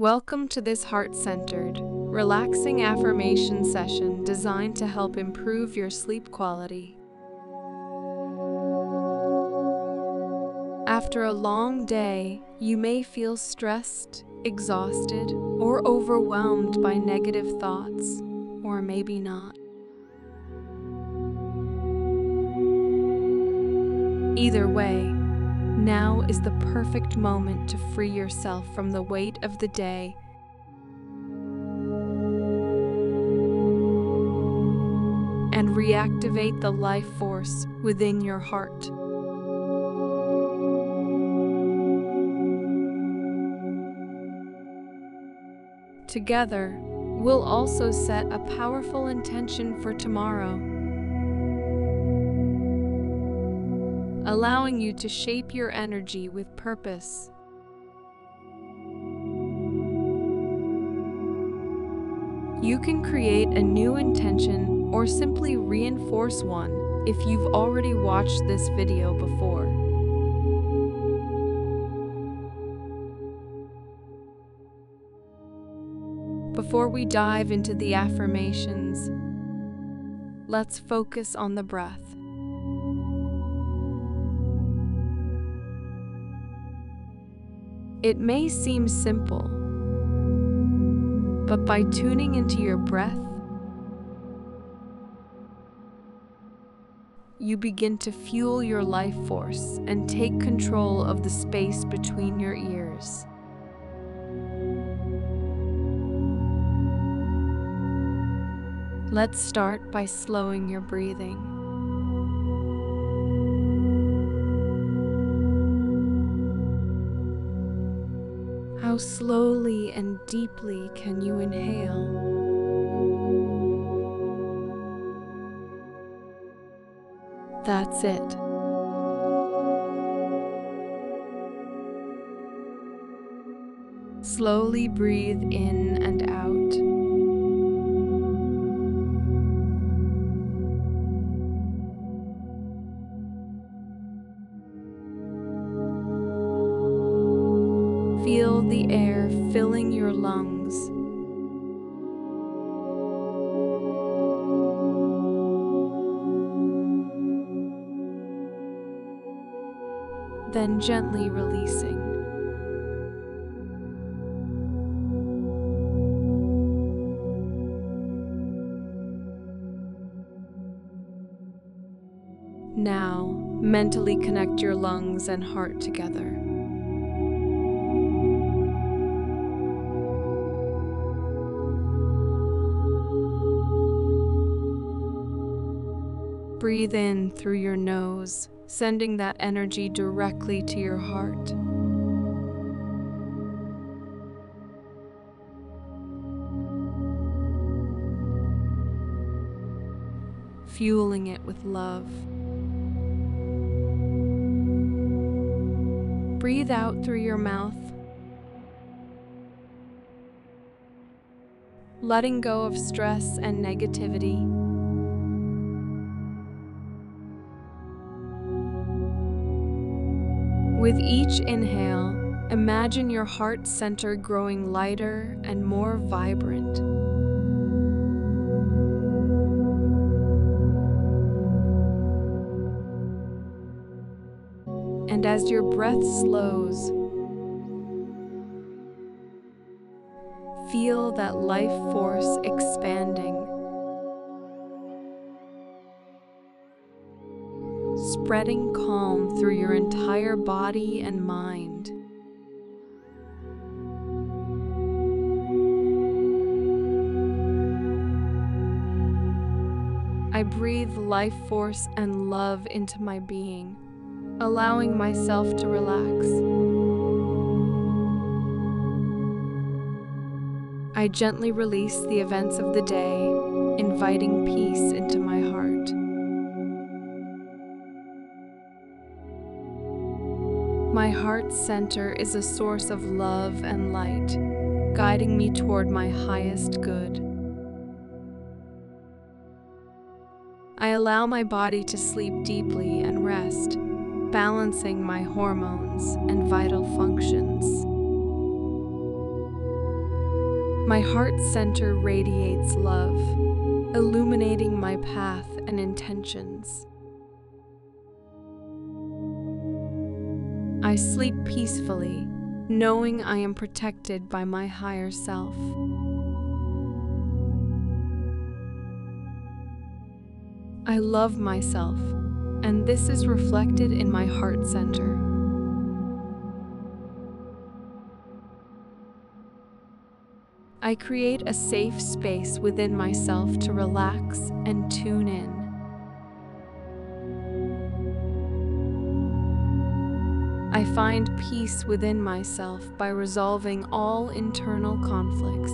Welcome to this heart centered, relaxing affirmation session designed to help improve your sleep quality. After a long day, you may feel stressed, exhausted, or overwhelmed by negative thoughts, or maybe not. Either way, now is the perfect moment to free yourself from the weight of the day and reactivate the life force within your heart. Together, we'll also set a powerful intention for tomorrow. Allowing you to shape your energy with purpose. You can create a new intention or simply reinforce one if you've already watched this video before. Before we dive into the affirmations, let's focus on the breath. It may seem simple, but by tuning into your breath, you begin to fuel your life force and take control of the space between your ears. Let's start by slowing your breathing. Slowly and deeply can you inhale? That's it. Slowly breathe in and out. Feel the air filling your lungs. Then gently releasing. Now, mentally connect your lungs and heart together. Breathe in through your nose, sending that energy directly to your heart. Fueling it with love. Breathe out through your mouth, letting go of stress and negativity. With each inhale, imagine your heart center growing lighter and more vibrant. And as your breath slows, feel that life force expanding. Spreading calm through your entire body and mind. I breathe life force and love into my being, allowing myself to relax. I gently release the events of the day, inviting peace into my heart. My heart center is a source of love and light, guiding me toward my highest good. I allow my body to sleep deeply and rest, balancing my hormones and vital functions. My heart center radiates love, illuminating my path and intentions. I sleep peacefully, knowing I am protected by my higher self. I love myself, and this is reflected in my heart center. I create a safe space within myself to relax and tune in. I find peace within myself by resolving all internal conflicts.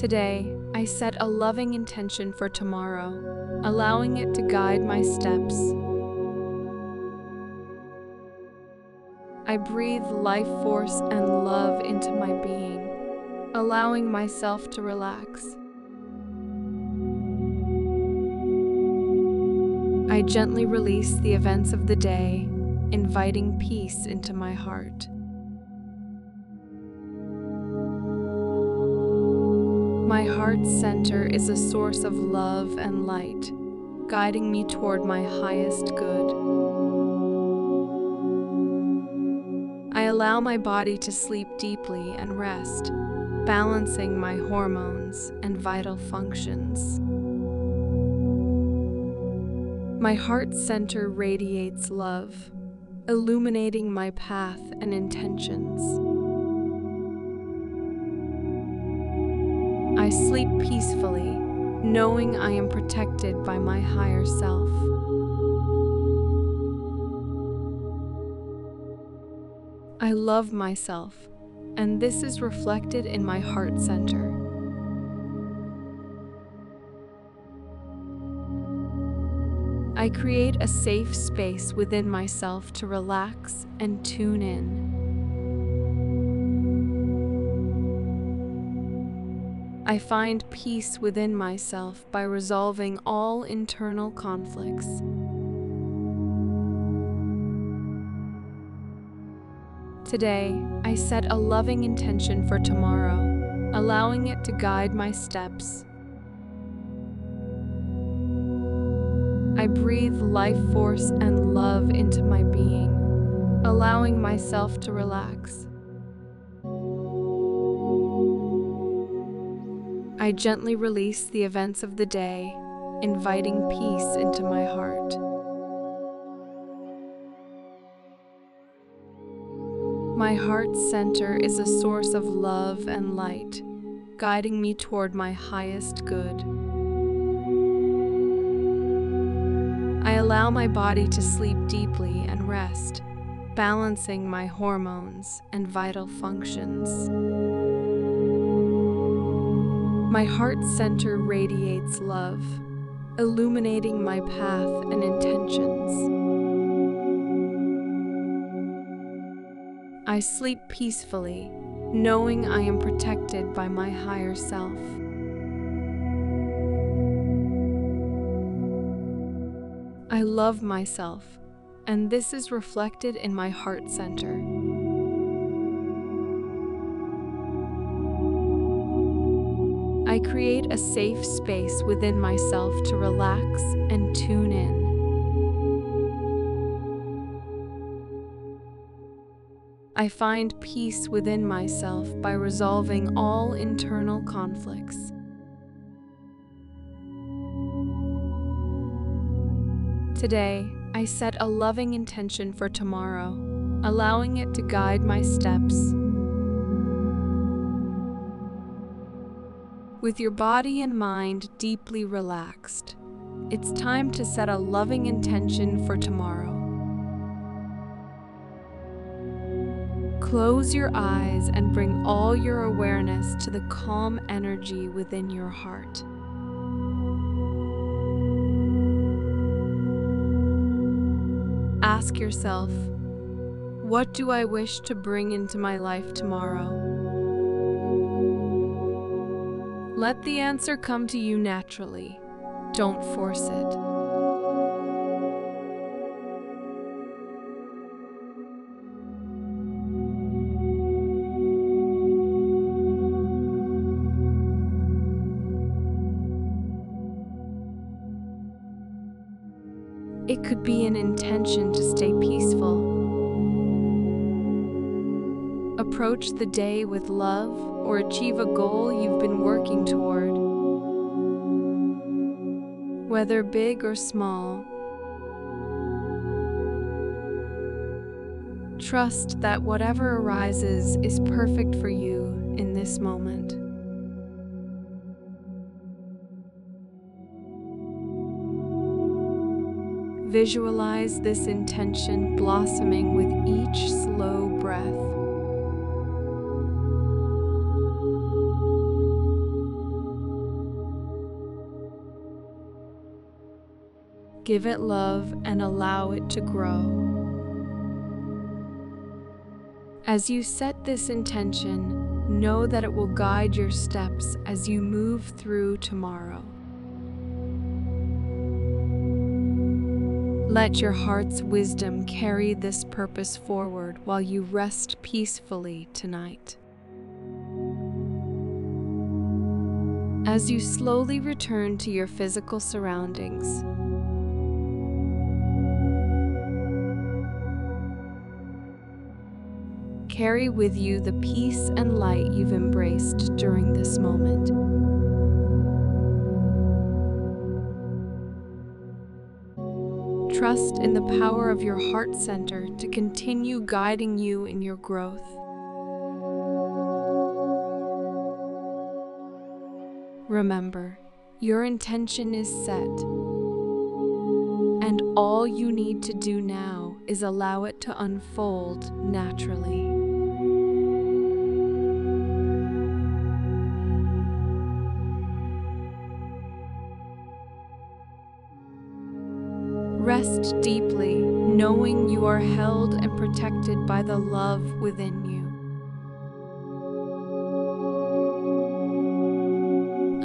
Today, I set a loving intention for tomorrow, allowing it to guide my steps. I breathe life force and love into my being, allowing myself to relax. I gently release the events of the day, inviting peace into my heart. My heart center is a source of love and light, guiding me toward my highest good. I allow my body to sleep deeply and rest, balancing my hormones and vital functions. My heart center radiates love, illuminating my path and intentions. I sleep peacefully, knowing I am protected by my higher self. I love myself, and this is reflected in my heart center. I create a safe space within myself to relax and tune in. I find peace within myself by resolving all internal conflicts. Today, I set a loving intention for tomorrow, allowing it to guide my steps. I breathe life force and love into my being, allowing myself to relax. I gently release the events of the day, inviting peace into my heart. My heart center is a source of love and light, guiding me toward my highest good. Allow my body to sleep deeply and rest, balancing my hormones and vital functions. My heart center radiates love, illuminating my path and intentions. I sleep peacefully, knowing I am protected by my higher self. Love myself, and this is reflected in my heart center. I create a safe space within myself to relax and tune in. I find peace within myself by resolving all internal conflicts. Today, I set a loving intention for tomorrow, allowing it to guide my steps. With your body and mind deeply relaxed, it's time to set a loving intention for tomorrow. Close your eyes and bring all your awareness to the calm energy within your heart. Ask yourself, what do I wish to bring into my life tomorrow? Let the answer come to you naturally. Don't force it. Could be an intention to stay peaceful. Approach the day with love or achieve a goal you've been working toward. Whether big or small, trust that whatever arises is perfect for you in this moment. Visualize this intention blossoming with each slow breath. Give it love and allow it to grow. As you set this intention, know that it will guide your steps as you move through tomorrow. Let your heart's wisdom carry this purpose forward while you rest peacefully tonight. As you slowly return to your physical surroundings, carry with you the peace and light you've embraced during this moment. Trust in the power of your heart center to continue guiding you in your growth. Remember, your intention is set, and all you need to do now is allow it to unfold naturally. Knowing you are held and protected by the love within you.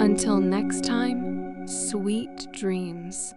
Until next time, sweet dreams.